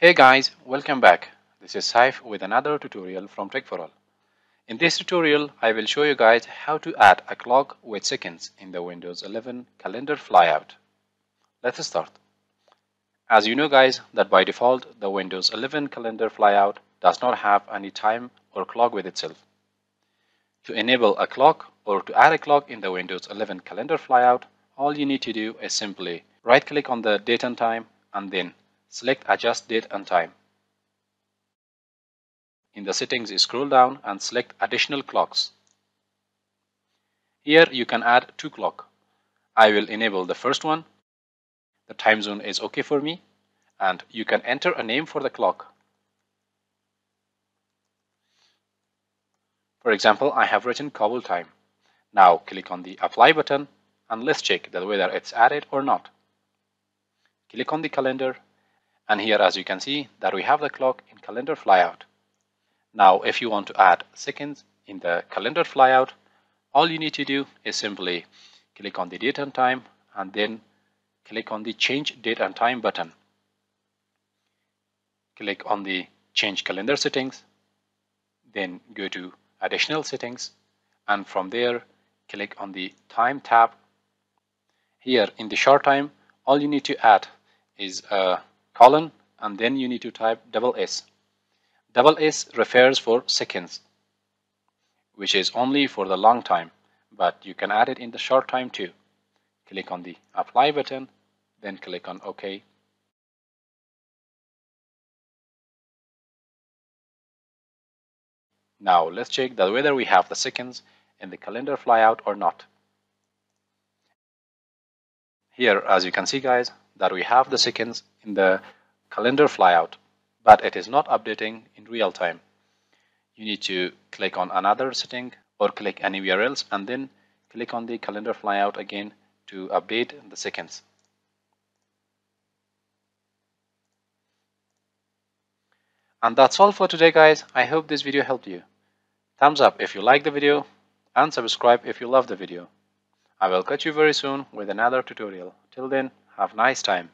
Hey guys, welcome back. This is Saif with another tutorial from Tech4All. In this tutorial, I will show you guys how to add a clock with seconds in the Windows 11 calendar flyout. Let's start. As you know guys that by default the Windows 11 calendar flyout does not have any time or clock with itself. To enable a clock or to add a clock in the Windows 11 calendar flyout, all you need to do is simply right click on the date and time and then select adjust date and time. In the settings scroll down and select additional clocks. Here you can add two clock. I will enable the first one. The time zone is okay for me and you can enter a name for the clock. For example, I have written Kabul time. Now click on the apply button and let's check that whether it's added or not. Click on the calendar and here as you can see that we have the clock in calendar flyout. Now if you want to add seconds in the calendar flyout, all you need to do is simply click on the date and time and then click on the change date and time button. Click on the change calendar settings, then go to additional settings and from there click on the time tab. Here in the short time, all you need to add is a colon and then you need to type double S. Double S refers for seconds, which is only for the long time, but you can add it in the short time too. Click on the apply button, then click on OK. Now let's check that whether we have the seconds in the calendar flyout or not. Here, as you can see guys, that we have the seconds in the calendar flyout, but it is not updating in real time. You need to click on another setting or click anywhere else and then click on the calendar flyout again to update the seconds. And that's all for today guys. I hope this video helped you. Thumbs up if you like the video and subscribe if you love the video. I will catch you very soon with another tutorial. Till then, have a nice time.